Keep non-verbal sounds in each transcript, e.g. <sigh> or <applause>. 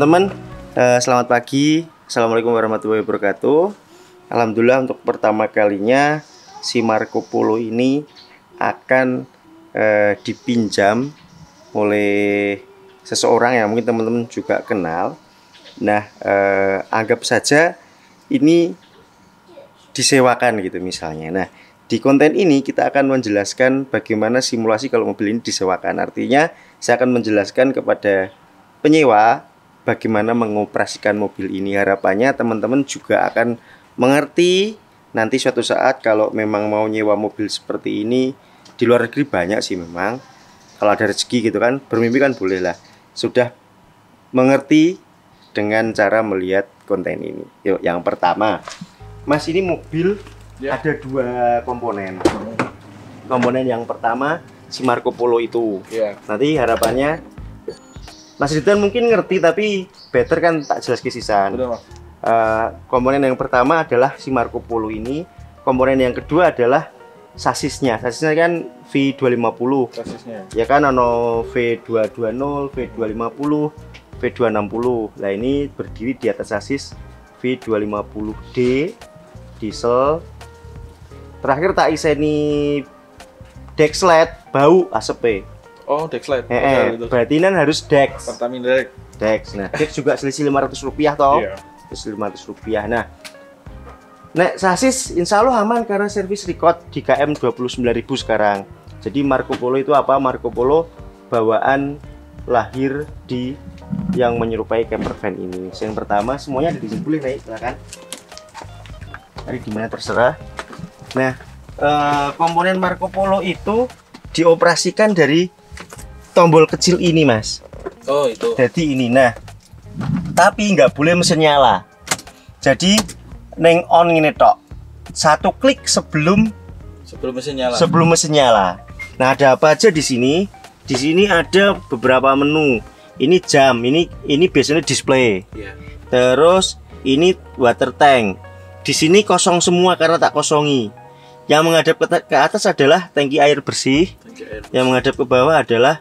Teman-teman, eh, selamat pagi. Assalamualaikum warahmatullahi wabarakatuh. Alhamdulillah untuk pertama kalinya si Marco Polo ini akan eh, dipinjam oleh seseorang yang mungkin teman-teman juga kenal. Nah, eh, anggap saja ini disewakan gitu misalnya. Nah, di konten ini kita akan menjelaskan bagaimana simulasi kalau mobil ini disewakan. Artinya, saya akan menjelaskan kepada penyewa bagaimana mengoperasikan mobil ini. Harapannya teman-teman juga akan mengerti nanti suatu saat kalau memang mau nyewa mobil seperti ini di luar negeri banyak sih memang. Kalau ada rezeki gitu kan, bermimpi kan boleh lah. Sudah mengerti dengan cara melihat konten ini. Yuk, yang pertama, Mas ini mobil Ya. ada dua komponen. Komponen yang pertama si Marco Polo itu. Iya. Nanti harapannya Mas Ridwan mungkin ngerti tapi better kan tak jelas kesisan. Udah, Mas. Eh, komponen yang pertama adalah si Marco Polo ini. Komponen yang kedua adalah sasisnya. Sasisnya kan V250. Sasisnya. Ya kan ono V220, V250, V260. Nah, ini berdiri di atas sasis V250D diesel. Terakhir tak iseni Dexlet bau ASP. Oh, Dexlight. Eh, eh, berarti kan harus Dex. Pertamina Dex. Dex. Nah, Dex juga selisih 500 rupiah toh. Iya. Selisih 500 rupiah. Nah, Nek sasis insya Allah aman karena servis record di KM 29.000 sekarang. Jadi Marco Polo itu apa? Marco Polo bawaan lahir di yang menyerupai camper van ini. Yang pertama semuanya ada di sini boleh naik silakan. Hari di mana terserah. Nah, eh, komponen Marco Polo itu dioperasikan dari tombol kecil ini, Mas. Oh, itu. Jadi ini nah. Tapi nggak boleh mesin nyala. Jadi neng on ini tok. Satu klik sebelum Sebelum mesin nyala. sebelum mesin nyala. Nah, ada apa aja di sini? Di sini ada beberapa menu. Ini jam, ini ini biasanya display. Iya. Terus ini water tank. Di sini kosong semua karena tak kosongi. Yang menghadap ke, ke atas adalah tangki air bersih Tangki air. yang menghadap ke bawah adalah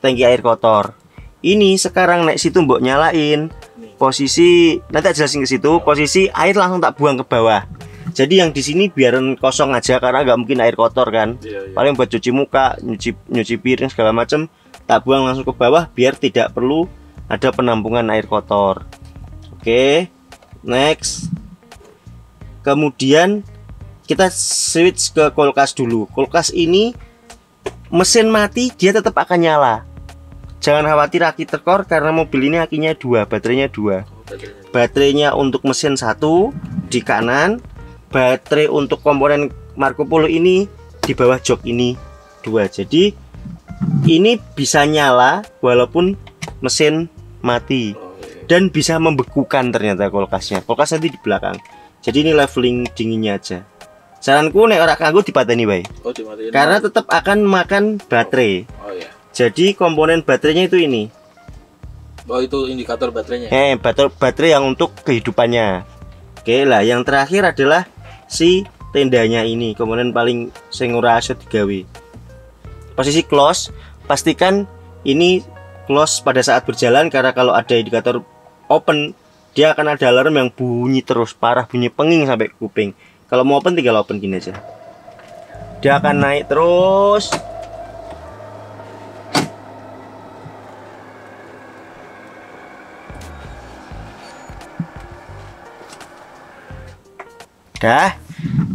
tangki air kotor. Ini sekarang naik situ mbok nyalain. Posisi nanti jelasin ke situ, posisi air langsung tak buang ke bawah. Jadi yang di sini biarin kosong aja karena nggak mungkin air kotor kan. Iya, iya. Paling buat cuci muka, nyuci nyuci piring segala macam, tak buang langsung ke bawah biar tidak perlu ada penampungan air kotor. Oke. Next. Kemudian kita switch ke kulkas dulu. Kulkas ini mesin mati dia tetap akan nyala. Jangan khawatir aki tekor karena mobil ini akinya dua, baterainya dua. Baterainya. Untuk mesin satu di kanan, baterai untuk komponen Marco Polo ini di bawah jok ini dua. Jadi ini bisa nyala walaupun mesin mati dan bisa membekukan ternyata kulkasnya. Kulkas nanti di belakang. Jadi ini leveling dinginnya aja. Saranku nek ora kanggo dipateni bae. Oh. Karena tetap akan makan baterai. Jadi komponen baterainya itu ini. Oh, itu indikator baterainya. Eh, baterai, baterai yang untuk kehidupannya. Oke lah, yang terakhir adalah si tendanya ini, komponen paling sing ora iso digawe. Posisi close, pastikan ini close pada saat berjalan karena kalau ada indikator open, dia akan ada alarm yang bunyi terus parah, bunyi penging sampai kuping. Kalau mau open tinggal open gini aja. Dia akan naik terus. Dah.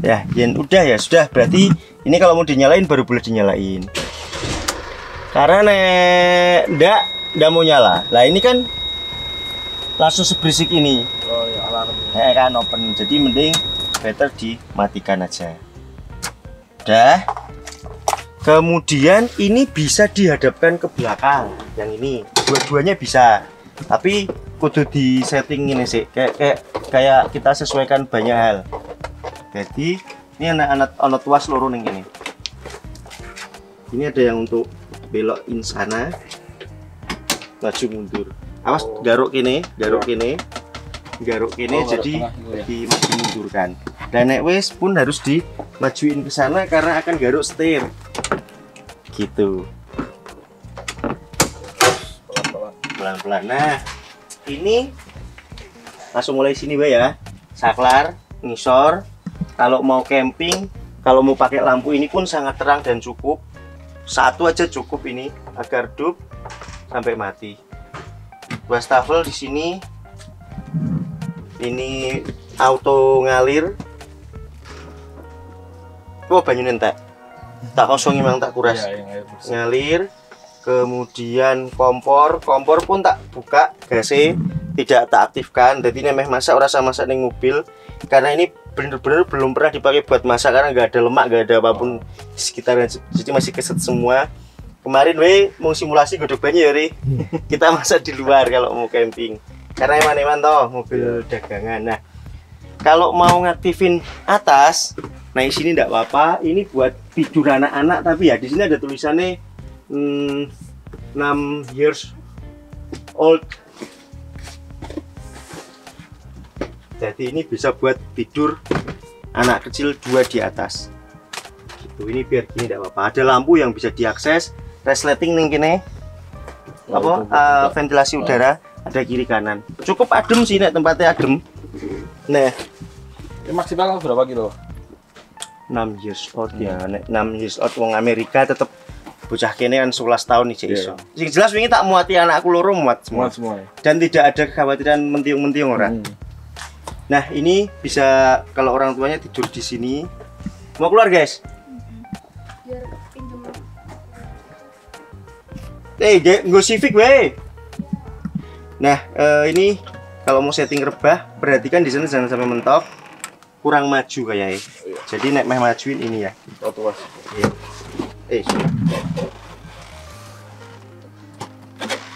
Ya, Yen udah ya, sudah. Berarti ini kalau mau dinyalain baru boleh dinyalain. Karena nek ndak ndak mau nyala. Lah ini kan langsung seberisik ini. Oh, alarm. Eh kan open. Jadi mending better dimatikan aja. Dah. Kemudian ini bisa dihadapkan ke belakang. Yang ini dua-duanya bisa. Tapi kudu di setting ini sih. Kayak kayak kayak kita sesuaikan banyak hal. Jadi ini anak-anak ono tuas loro ning ini. Ini ada yang untuk belok in sana, maju mundur. Awas Oh. garuk kene, garuk kene, garuk kene Oh, jadi ya. di maju mundurkan. Dan nek wis pun harus dimajuin ke sana karena akan garuk setir. Gitu. Pelan-pelan. Pelan-pelan. Nah, ini langsung mulai sini Mbak ya saklar ngisor kalau mau camping kalau mau pakai lampu ini pun sangat terang dan cukup. Satu aja cukup ini agar dup sampai mati. Wastafel di sini. Ini auto ngalir. Oh banyu nentek. Tak kosong emang tak kuras. Iya, ngalir kemudian kompor. Kompor pun tak buka gasnya tidak tak aktifkan. Jadi nemeh masak rasa masak di mobil. Karena ini bener-bener belum pernah dipakai buat masak karena nggak ada lemak nggak ada apa pun di sekitarnya jadi masih keset semua. Kemarin we mau simulasi godok banyu ya Ri. <laughs> Kita masak di luar kalau mau camping. Karena eman-eman toh mobil dagangan. Nah kalau mau ngaktifin atas nah di sini enggak apa-apa. Ini buat tidur anak-anak tapi ya di sini ada tulisannya hmm, 6 years old jadi ini bisa buat tidur anak kecil dua di atas gitu ini biar gini enggak apa-apa ada lampu yang bisa diakses resleting nih kene Oh, apa itu eh, buka. ventilasi udara ada kiri kanan cukup adem sih nek tempatnya adem nah Ini maksimal berapa kilo? 6 years old ya nek 6 years old wong Amerika tetep bocah kene kan 11 tahun nih Iya. iso. Sing jelas wingi tak muati anakku loro muat semua. Semua semua. ya? Dan tidak ada kekhawatiran mentiung-mentiung orang. Hmm. Nah, ini bisa kalau orang tuanya tidur di sini. Mau keluar, guys? biar pinjam Eh, hey, nggo Civic we. Nah, eh, ini kalau mau setting rebah, perhatikan di sana jangan sampai mentok. Kurang maju kayaknya. Iya. Jadi nek meh majuin ini ya. Oh. Eh.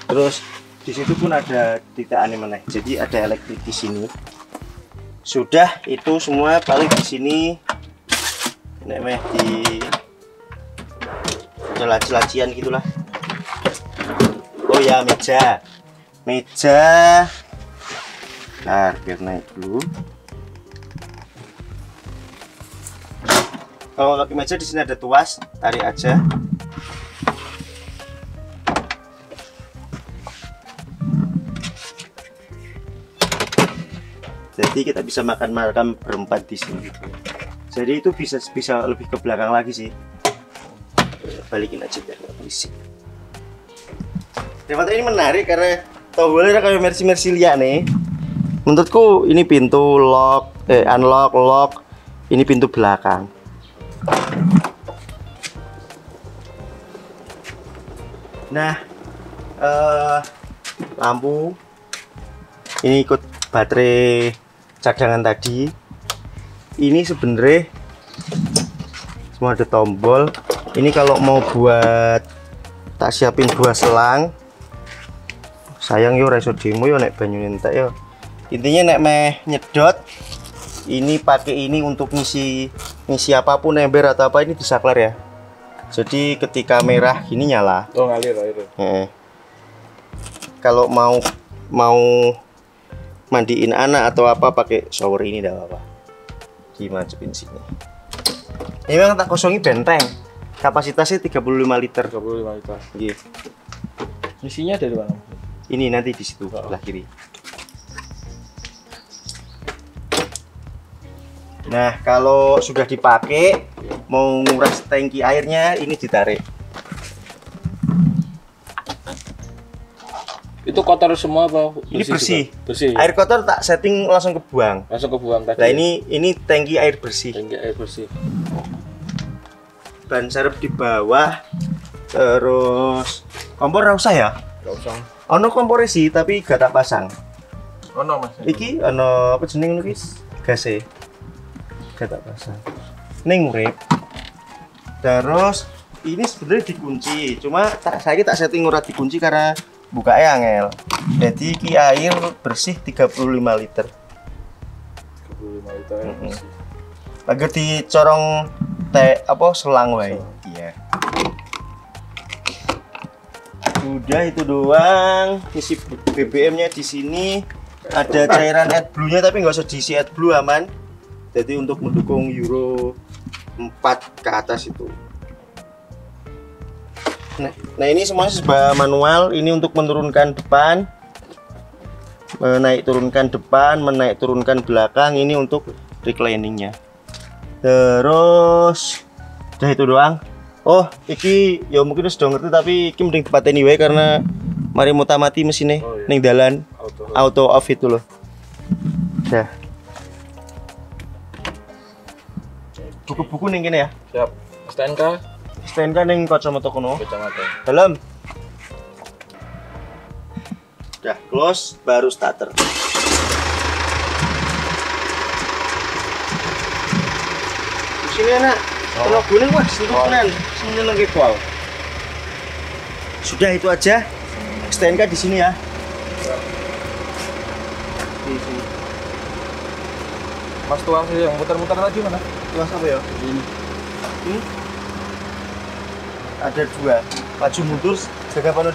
Terus di situ pun ada titik aneh meneh. Jadi ada elektrik di sini. Sudah itu semua paling di sini nek meh di laci-lacian gitulah. Oh ya meja. Meja. Nah, biar naik dulu. Kalau pakai meja di sini ada tuas, tarik aja. Jadi kita bisa makan makan berempat di sini. Jadi itu bisa bisa lebih ke belakang lagi sih. Balikin aja biar nggak berisik. Ternyata ini menarik karena tombolnya kayak mercy mercy nih. Menurutku ini pintu lock, eh unlock, lock. Ini pintu belakang. Nah, eh lampu ini ikut baterai cadangan tadi. Ini sebenarnya semua ada tombol. Ini kalau mau buat tak siapin dua selang. Sayang yo reso demo yo nek banyu entek yo. Intinya nek meh nyedot ini pakai ini untuk ngisi ngisi apa pun ember atau apa ini disaklar ya. Jadi ketika merah ini nyala. Oh, ngalir air. Eh. Kalau mau mau mandiin anak atau apa pakai shower ini tidak apa-apa. Dimasukin sini. Ini memang tak kosongi benteng. Kapasitasnya 35 liter. 35 liter. Iya. Isinya dari mana? Ini nanti di situ sebelah kiri. Nah, kalau sudah dipakai mau nguras tangki airnya ini ditarik. Itu kotor semua apa? Ini bersih. juga? Bersih. Air kotor tak setting langsung kebuang. Langsung kebuang tadi. Nah, ini ini tangki air bersih. Tangki air bersih. ban serep di bawah terus kompor ora usah ya Enggak usah. ono kompor sih tapi gak tak pasang Oh, no, Mas. iki ono apa jeneng ngono guys gase gak tak pasang ning urip terus ini sebenarnya dikunci cuma tak saya tak setting ora dikunci karena bukanya angel. Jadi ki air bersih 35 liter. 35 liter air Mm-mm. bersih. lagi dicorong teh apa selang wae. Iya. Udah itu doang. Isi BBM nya di sini. Ada cairan AdBlue nya tapi nggak usah diisi AdBlue aman. Jadi untuk mendukung Euro 4 ke atas itu nah, nah ini semuanya serba manual. Ini untuk menurunkan depan menaik turunkan depan menaik turunkan belakang. Ini untuk recliningnya. Terus udah itu doang. Oh iki ya mungkin sudah ngerti tapi iki mending tempat anyway karena mari mutamati mesinnya Oh, iya. ning dalan. Auto. auto off itu loh. Dah. Buku-buku ning kene ya? Siap. STNK stand kan ning kacamata kono kecamatan. dalam. Udah close baru starter. Di sini enak. Kalau gue wah sini keren. Sini lagi kual sudah itu aja. STNK di sini ya. Di sini. Mas tuang sih yang muter-muter tadi mana? Tuas apa ya? Ini. Ini ada dua maju mundur jaga pano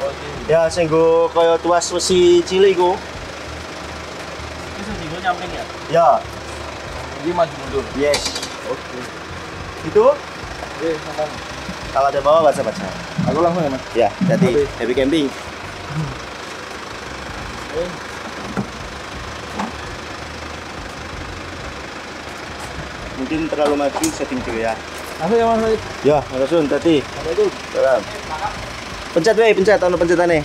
Oh, ini. ya sing go kaya tuas wesi cilik iku Ini nyamping ya? ya Ini maju mundur. yes Oke. itu Oke, sama. kalau ada bawa baca baca Aku langsung ya, Mas. ya jadi Oke. happy camping mungkin terlalu maju setting dulu ya Langsung ya, Mas. ya langsung tadi salam. Pencet weh pencet ono pencetannya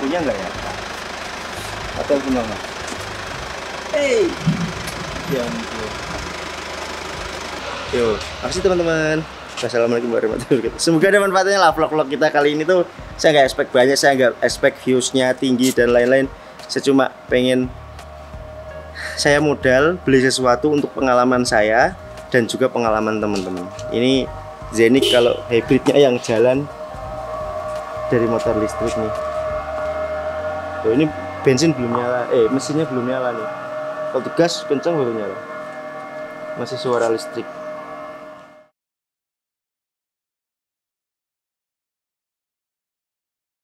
punya nggak ya? Atau punya nggak hey. Ya ampun Yo, makasih teman-teman. Wassalamualaikum warahmatullahi wabarakatuh. Semoga ada manfaatnya lah vlog-vlog kita kali ini tuh. Saya nggak expect banyak, saya nggak expect viewsnya tinggi dan lain-lain. Saya cuma pengen saya modal beli sesuatu untuk pengalaman saya dan juga pengalaman teman-teman. Ini Zenik kalau hybridnya yang jalan dari motor listrik nih. Tuh, ini bensin belum nyala, eh mesinnya belum nyala nih. Kalau gas kencang baru nyala. Masih suara listrik.